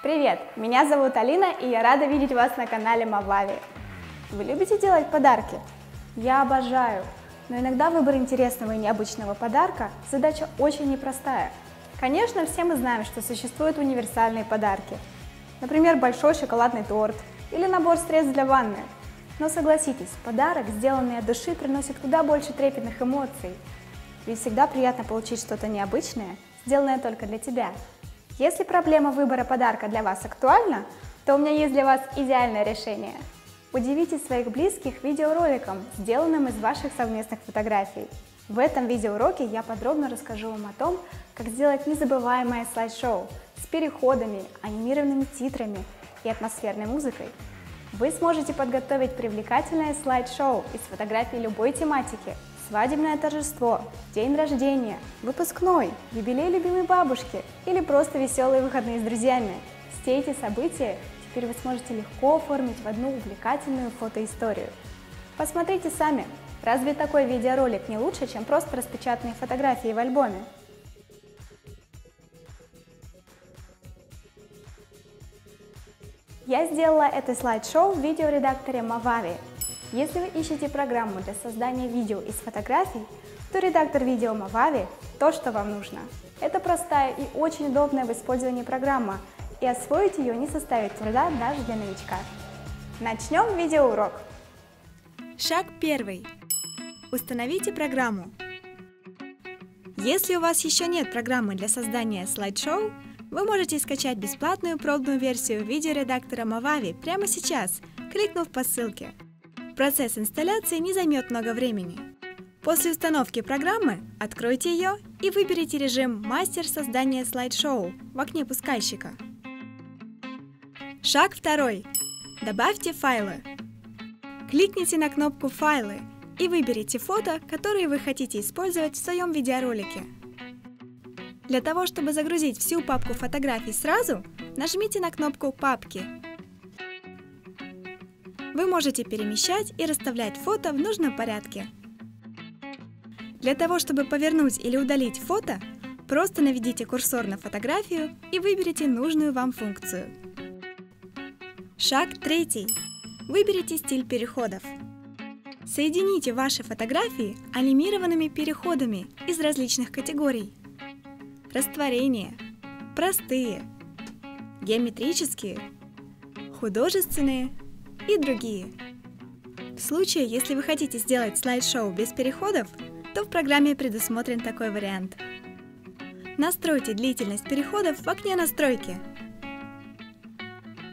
Привет, меня зовут Алина, и я рада видеть вас на канале Мавави. Вы любите делать подарки? Я обожаю, но иногда выбор интересного и необычного подарка – задача очень непростая. Конечно, все мы знаем, что существуют универсальные подарки. Например, большой шоколадный торт или набор средств для ванны. Но согласитесь, подарок, сделанный от души, приносит куда больше трепетных эмоций. Ведь всегда приятно получить что-то необычное, сделанное только для тебя – если проблема выбора подарка для вас актуальна, то у меня есть для вас идеальное решение. Удивите своих близких видеороликом, сделанным из ваших совместных фотографий. В этом видеоуроке я подробно расскажу вам о том, как сделать незабываемое слайд-шоу с переходами, анимированными титрами и атмосферной музыкой. Вы сможете подготовить привлекательное слайд-шоу из фотографий любой тематики – свадебное торжество, день рождения, выпускной, юбилей любимой бабушки или просто веселые выходные с друзьями. Все эти события теперь вы сможете легко оформить в одну увлекательную фотоисторию. Посмотрите сами, разве такой видеоролик не лучше, чем просто распечатанные фотографии в альбоме? Я сделала это слайд-шоу в видеоредакторе Movavi, если вы ищете программу для создания видео из фотографий, то редактор видео Movavi – то, что вам нужно. Это простая и очень удобная в использовании программа, и освоить ее не составит труда даже для новичка. Начнем видеоурок. Шаг первый. Установите программу. Если у вас еще нет программы для создания слайд-шоу, вы можете скачать бесплатную пробную версию видеоредактора Movavi прямо сейчас, кликнув по ссылке. Процесс инсталляции не займет много времени. После установки программы откройте ее и выберите режим «Мастер создания слайд-шоу» в окне пускальщика. Шаг второй. Добавьте файлы. Кликните на кнопку «Файлы» и выберите фото, которые вы хотите использовать в своем видеоролике. Для того, чтобы загрузить всю папку фотографий сразу, нажмите на кнопку «Папки» Вы можете перемещать и расставлять фото в нужном порядке. Для того, чтобы повернуть или удалить фото, просто наведите курсор на фотографию и выберите нужную вам функцию. Шаг третий. Выберите стиль переходов. Соедините ваши фотографии анимированными переходами из различных категорий. Растворение, простые, геометрические, художественные – и другие. В случае, если вы хотите сделать слайд-шоу без переходов, то в программе предусмотрен такой вариант. Настройте длительность переходов в окне «Настройки».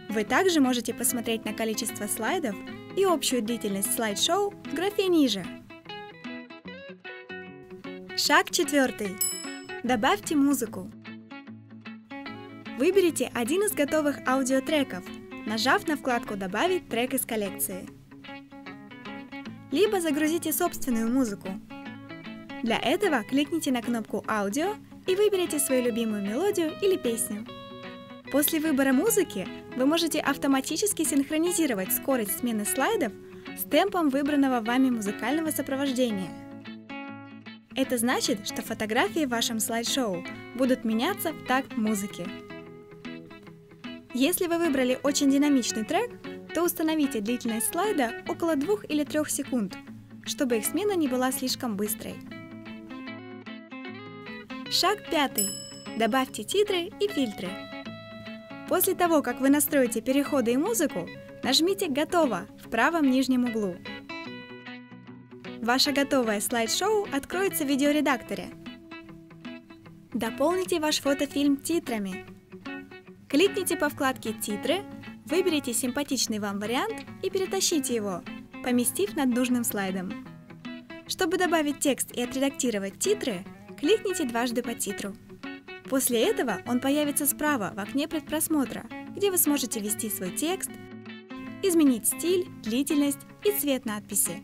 Вы также можете посмотреть на количество слайдов и общую длительность слайд-шоу в графе ниже. Шаг четвертый. Добавьте музыку. Выберите один из готовых аудиотреков – нажав на вкладку «Добавить трек из коллекции». Либо загрузите собственную музыку. Для этого кликните на кнопку «Аудио» и выберите свою любимую мелодию или песню. После выбора музыки вы можете автоматически синхронизировать скорость смены слайдов с темпом выбранного вами музыкального сопровождения. Это значит, что фотографии в вашем слайд-шоу будут меняться в такт музыки. Если вы выбрали очень динамичный трек, то установите длительность слайда около 2 или 3 секунд, чтобы их смена не была слишком быстрой. Шаг пятый. Добавьте титры и фильтры. После того, как вы настроите переходы и музыку, нажмите «Готово» в правом нижнем углу. Ваше готовое слайд-шоу откроется в видеоредакторе. Дополните ваш фотофильм титрами – Кликните по вкладке «Титры», выберите симпатичный вам вариант и перетащите его, поместив над нужным слайдом. Чтобы добавить текст и отредактировать титры, кликните дважды по титру. После этого он появится справа в окне предпросмотра, где вы сможете ввести свой текст, изменить стиль, длительность и цвет надписи.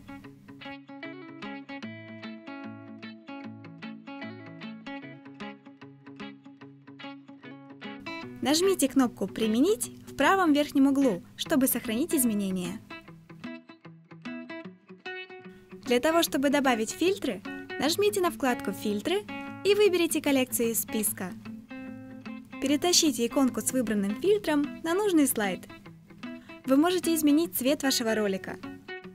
Нажмите кнопку «Применить» в правом верхнем углу, чтобы сохранить изменения. Для того, чтобы добавить фильтры, нажмите на вкладку «Фильтры» и выберите коллекцию из списка. перетащите иконку с выбранным фильтром на нужный слайд. Вы можете изменить цвет вашего ролика,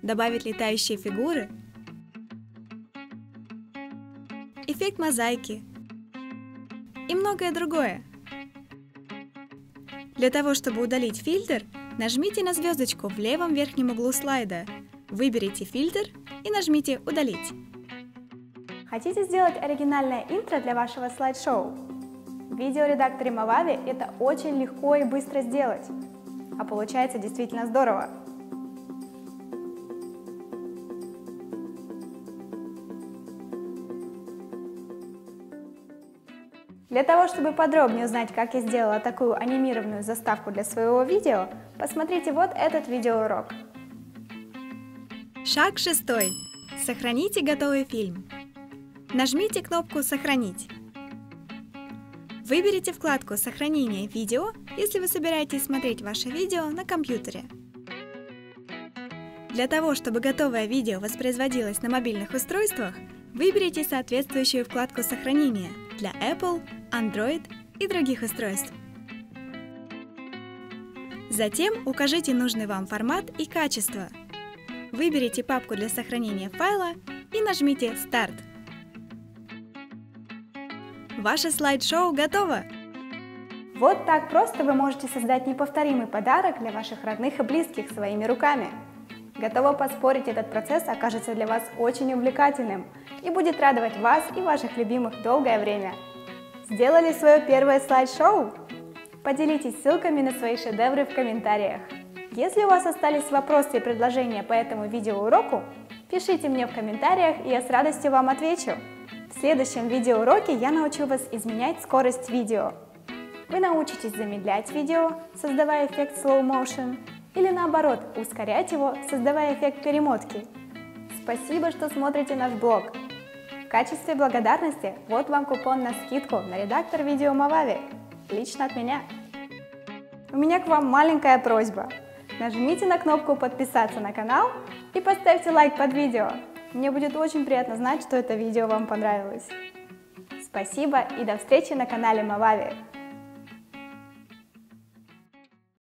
добавить летающие фигуры, эффект мозаики и многое другое. Для того, чтобы удалить фильтр, нажмите на звездочку в левом верхнем углу слайда, выберите фильтр и нажмите «Удалить». Хотите сделать оригинальное интро для вашего слайд-шоу? В видеоредакторе Movavi это очень легко и быстро сделать, а получается действительно здорово. Для того, чтобы подробнее узнать, как я сделала такую анимированную заставку для своего видео, посмотрите вот этот видеоурок. Шаг шестой. Сохраните готовый фильм. Нажмите кнопку «Сохранить». Выберите вкладку «Сохранение видео», если вы собираетесь смотреть ваше видео на компьютере. Для того, чтобы готовое видео воспроизводилось на мобильных устройствах, выберите соответствующую вкладку сохранения для Apple, Android и других устройств. Затем укажите нужный вам формат и качество. Выберите папку для сохранения файла и нажмите «Старт». Ваше слайд-шоу готово! Вот так просто вы можете создать неповторимый подарок для ваших родных и близких своими руками. Готова поспорить, этот процесс окажется для вас очень увлекательным и будет радовать вас и ваших любимых долгое время. Сделали свое первое слайд-шоу? Поделитесь ссылками на свои шедевры в комментариях. Если у вас остались вопросы и предложения по этому видеоуроку, пишите мне в комментариях, и я с радостью вам отвечу. В следующем видеоуроке я научу вас изменять скорость видео. Вы научитесь замедлять видео, создавая эффект slow motion, или наоборот, ускорять его, создавая эффект перемотки. Спасибо, что смотрите наш блог. В качестве благодарности вот вам купон на скидку на редактор видео Мавави, лично от меня. У меня к вам маленькая просьба. Нажмите на кнопку подписаться на канал и поставьте лайк под видео. Мне будет очень приятно знать, что это видео вам понравилось. Спасибо и до встречи на канале Мавави.